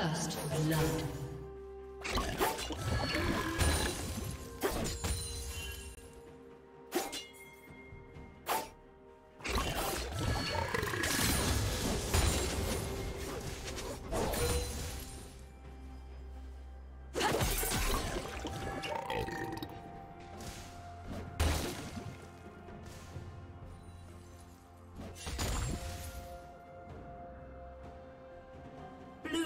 First blood.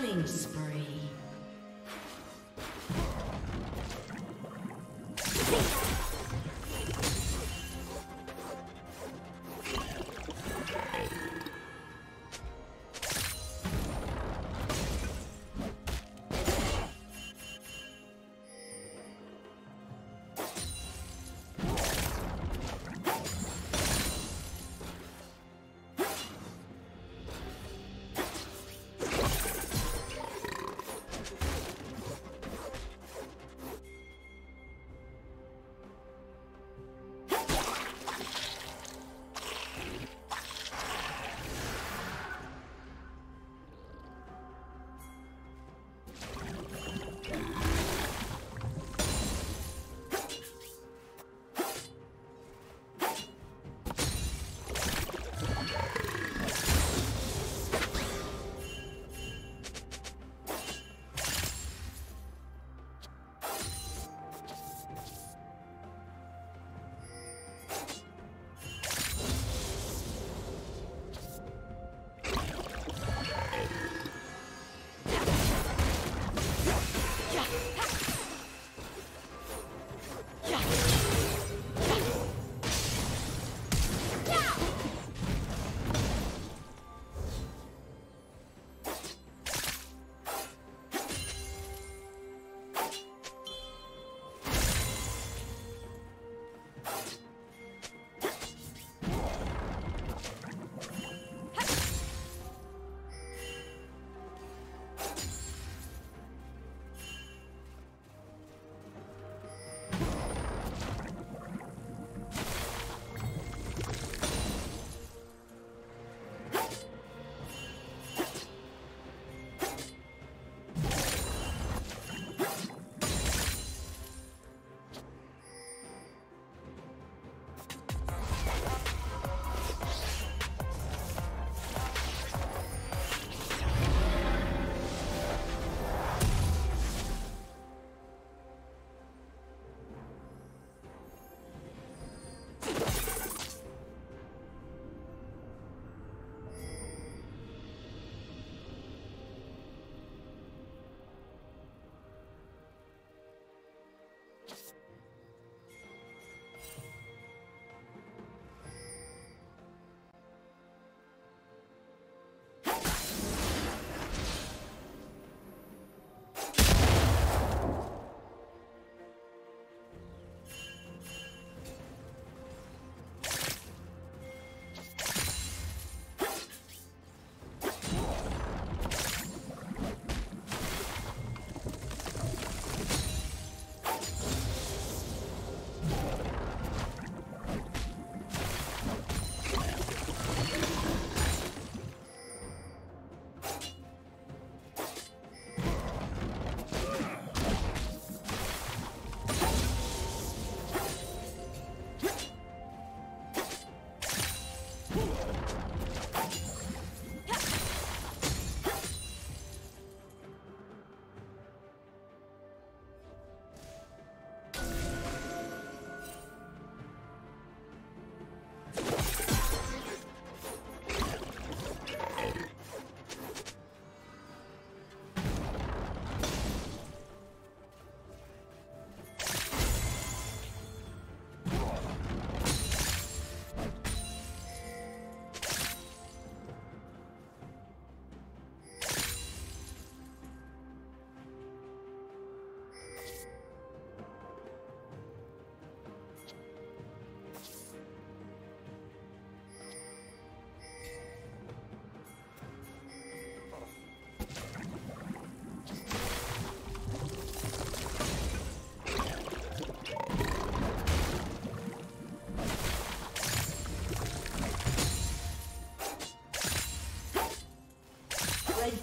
Killing spree.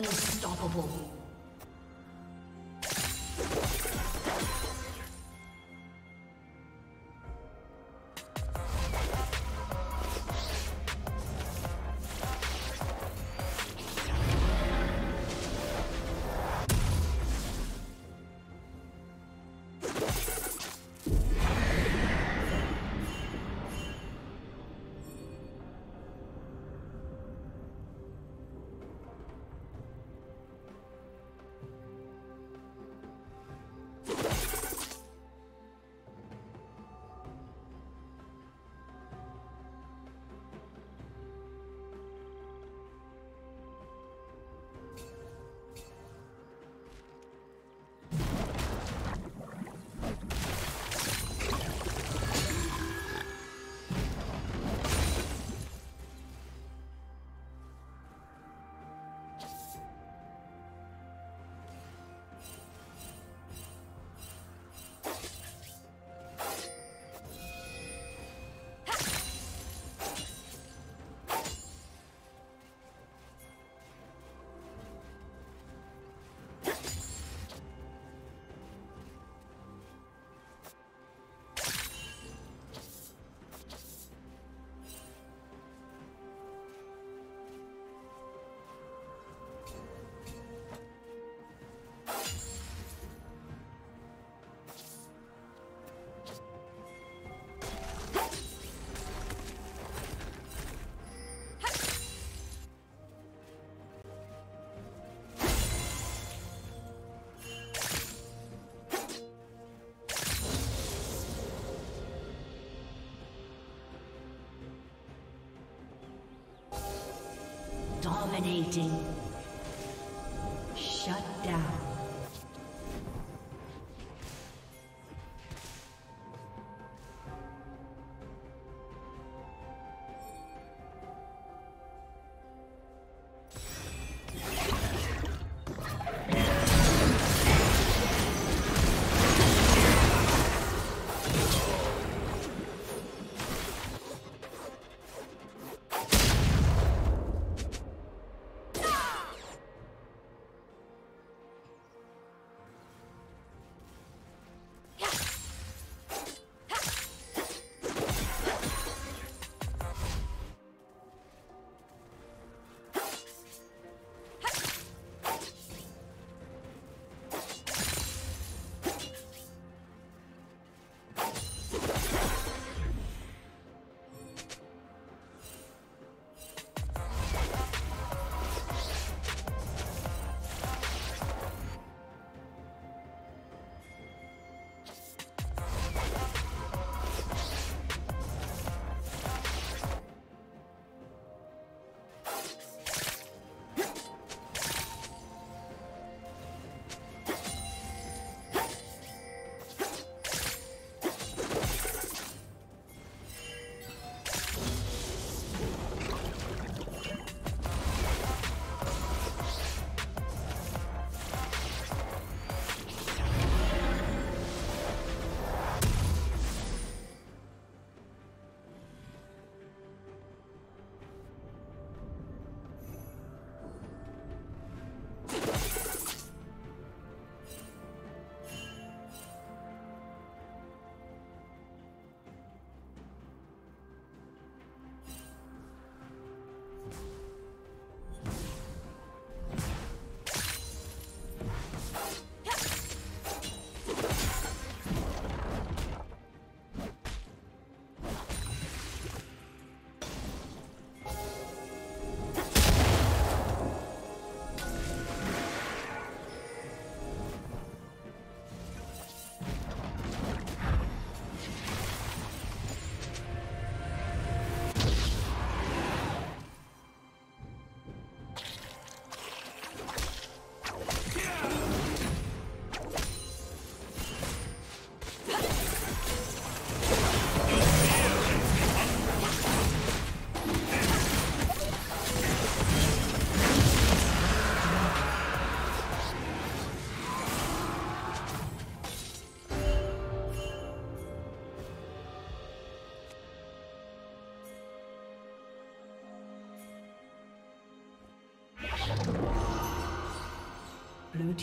Unstoppable. Dominating.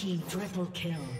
Triple kill.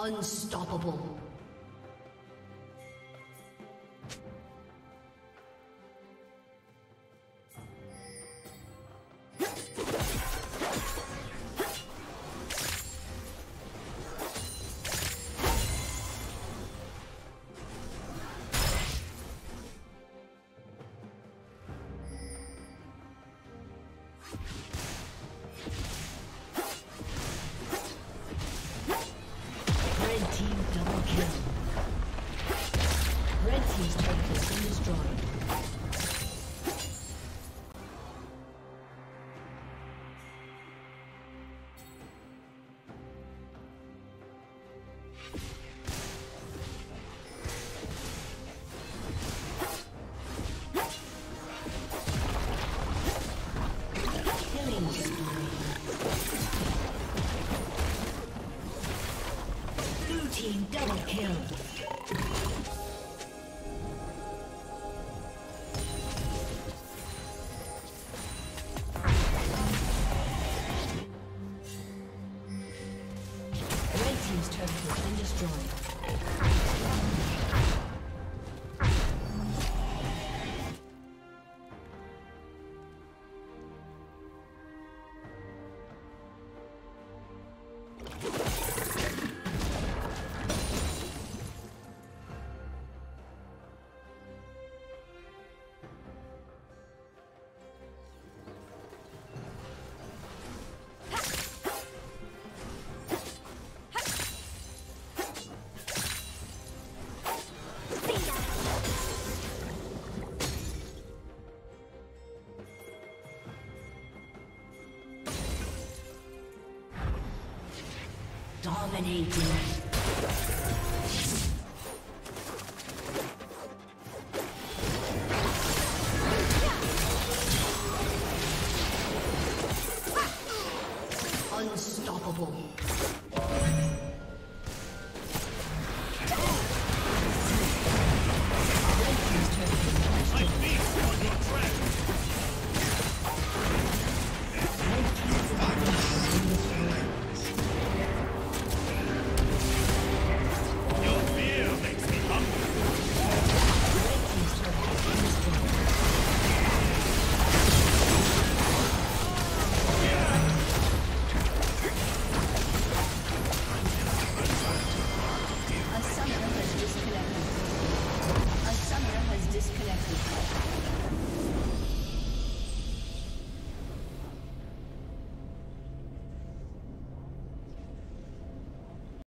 Unstoppable. Dominating. Unstoppable.